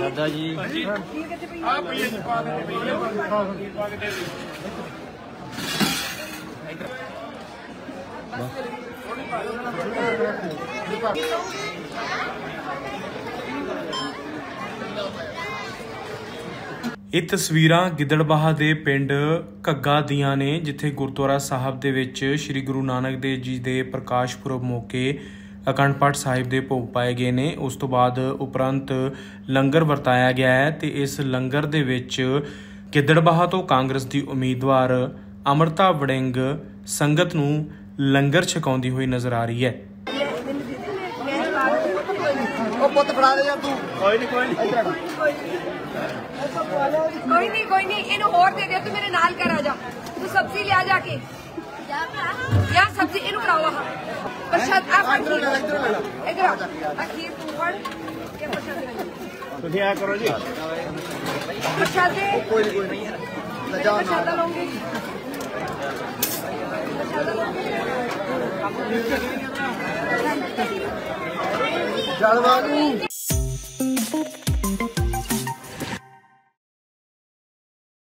ਦਾਦਾ ਜੀ। ਆ ਪਈ ਚ ਪਾ ਦੇ ਪਈ ਪਾ ਕੇ ਦੇ ਦੇ ਇਹ ਤਸਵੀਰਾਂ ਗਿੱਦੜਬਾਹਾ ਦੇ ਪਿੰਡ ਘੱਗਾ ਦੀਆਂ ਨੇ ਜਿੱਥੇ ਗੁਰਦੁਆਰਾ ਸਾਹਿਬ ਦੇ ਵਿੱਚ ਸ੍ਰੀ ਗੁਰੂ ਨਾਨਕ ਦੇਵ ਜੀ ਦੇ ਪ੍ਰਕਾਸ਼ ਪੁਰਬ ਮੌਕੇ ਅਖੰਡ ਪਾਠ ਸਾਹਿਬ ਦੇ ਭੋਗ ਪਾਏ ਗਏ ਨੇ। ਉਸ ਤੋਂ ਬਾਅਦ ਉਪਰੰਤ ਲੰਗਰ ਵਰਤਾਇਆ ਗਿਆ ਹੈ ਤੇ ਇਸ ਲੰਗਰ ਦੇ ਵਿੱਚ ਗਿੱਦੜਬਾਹਾ ਤੋਂ ਕਾਂਗਰਸ ਦੀ ਉਮੀਦਵਾਰ ਅਮਰਤਾ ਵੜਿੰਗ ਸੰਗਤ ਨੂੰ ਲੰਗਰ ਛਕਾਉਂਦੀ ਹੋਈ ਨਜ਼ਰ ਆ ਰਹੀ ਹੈ। ਉਹ ਪੁੱਤ ਫੜਾ ਦੇ ਯਾਰ ਤੂੰ। ਕੋਈ ਨਹੀਂ ਕੋਈ ਨਹੀਂ ਇਹਨੂੰ ਹੋਰ ਦੇ ਦੇ ਤੂੰ ਮੇਰੇ ਨਾਲ ਕਰ ਆ ਜਾ। ਤੂੰ ਸਬਜ਼ੀ ਲਿਆ ਜਾ ਕੇ। ਯਾ ਸਬਜ਼ੀ ਇਹਨੂੰ ਫੜਾਓ ਆਹ ਪ੍ਰਸ਼ਾਦ ਆ ਫੜ ਇੱਧਰ ਲੈ ਇੱਧਰ ਲੈ ਲਾ। ਇਧਰ ਆ। ਆਹ ਖੀਰ ਤੂੰ ਫੜ ਇਹ ਪ੍ਰਸ਼ਾਦ ਲੈ ਤੁਸੀਂ ਆ ਕਰੋ ਜੀ। ਪ੍ਰਸ਼ਾਦ? ਦੇ ਕੋਈ ਨਹੀਂ ਕੋਈ ਨਹੀਂ ਲੈ ਜਾ ਪ੍ਰਸ਼ਾਦ ਨਾਲ। ਲਓਗੇ? ਪ੍ਰਸ਼ਾਦ ਲਓਗੇ? ਜਲਵਾ ਨੂੰ